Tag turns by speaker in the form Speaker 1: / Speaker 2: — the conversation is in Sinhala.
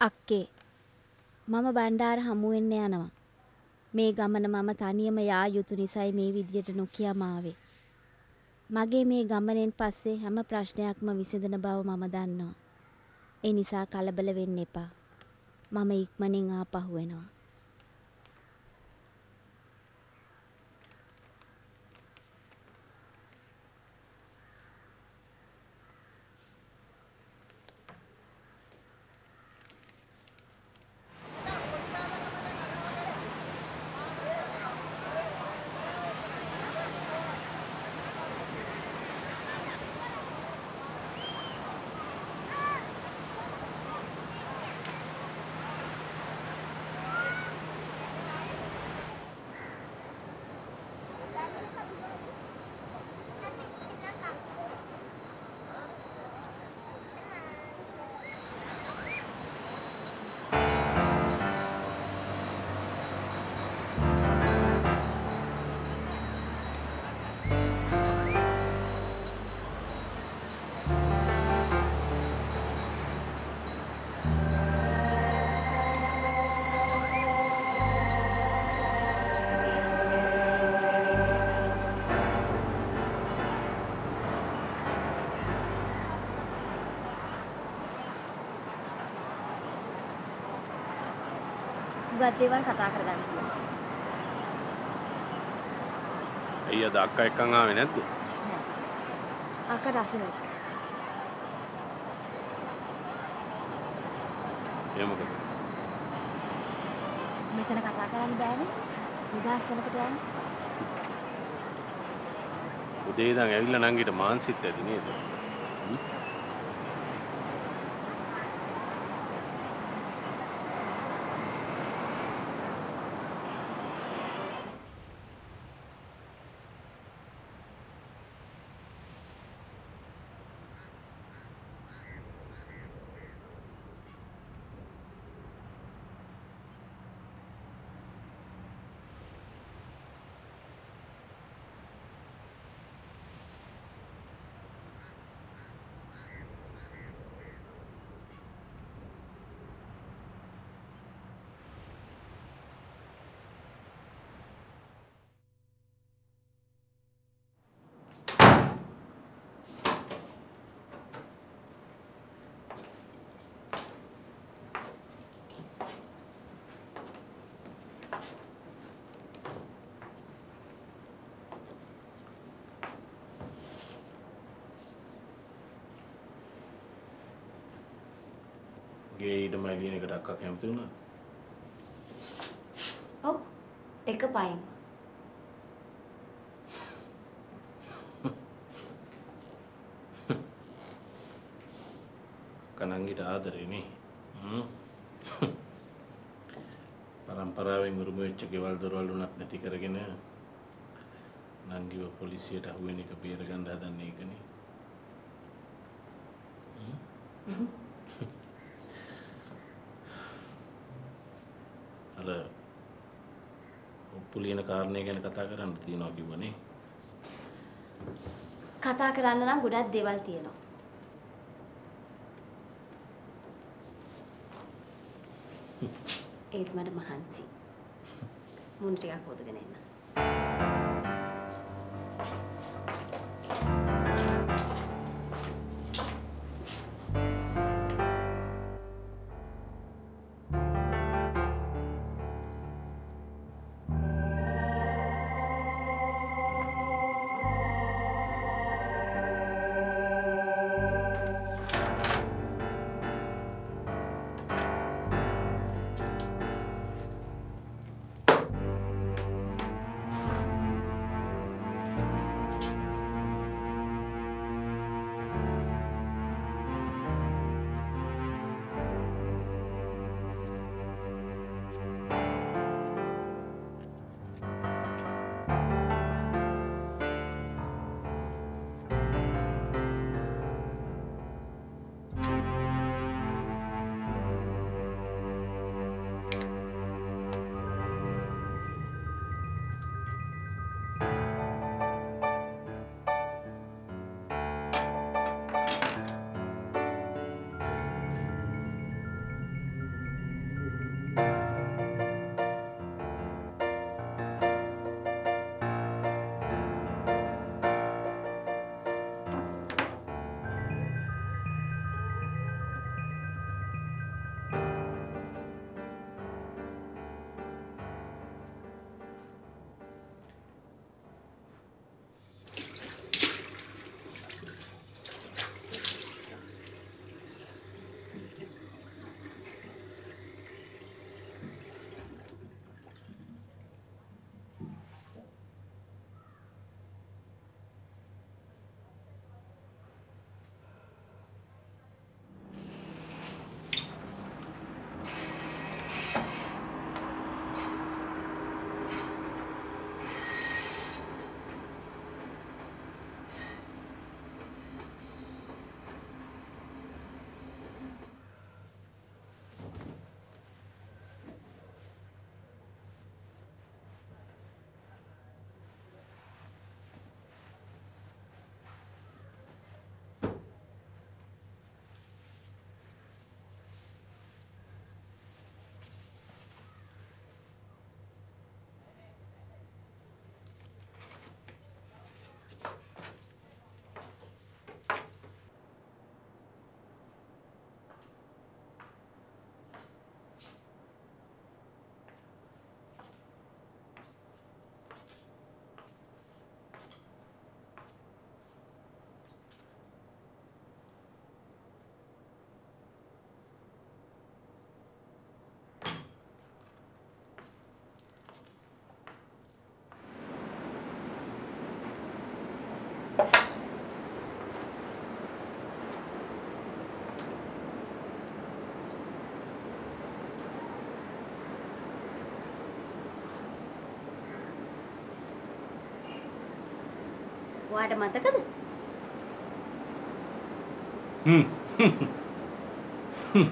Speaker 1: අක්කේ මම බණ්ඩාර හමු වෙන්න යනවා. මේ ගමන මම තනියම යා යුතු නිසයි මේ විදියට නොකියම ආවේ. මගේ මේ ගමනෙන් පස්සේ හැම ප්‍රශ්නයක්ම විසඳන බව මම දන්නවා. ඒ නිසා කලබල වෙන්න එපා. මම ඉක්මනින් ආපහු වෙනවා. හුඟක් දේවල් කතා කරගන්න තියෙනවා.
Speaker 2: ඇයි අද අක්කා එක්කන් ආවේ නැද්ද?
Speaker 1: අක රසනේ.
Speaker 2: ඒ මොකද?
Speaker 1: මෙතන කතා කරන්න බෑනේ. නිදහස් තැනකට යන්න.
Speaker 2: උදේ ඉඳන් ඇවිල්ලා නංගිට මාන්සිත් ඇති නේද? ගේ ඊටම එළියන එකට අක්කා කැමති වුණා.
Speaker 1: ඔව්. එක පයින්.
Speaker 2: කනංගිට ආදරේ නේ. හ්ම්. පරම්පරාවෙන් උරුම වෙච්ච ගෙවල් දොරවල් උනත් නැති කරගෙන නංගිව පොලිසියට අහුවෙන එක බේරගන්න හදන්නේ ඒකනේ. අර ඔප්පු ලියන කාරණේ ගැන කතා කරන්න තියනවා කිව්වනේ.
Speaker 1: කතා කරන්න නම් ගොඩක් දේවල් තියෙනවා. ඒත් මට මහන්සි. මුණ ටිකක් හොදගෙන එන්න. ඔයාට මතකද?
Speaker 2: හ්ම්.
Speaker 1: යමු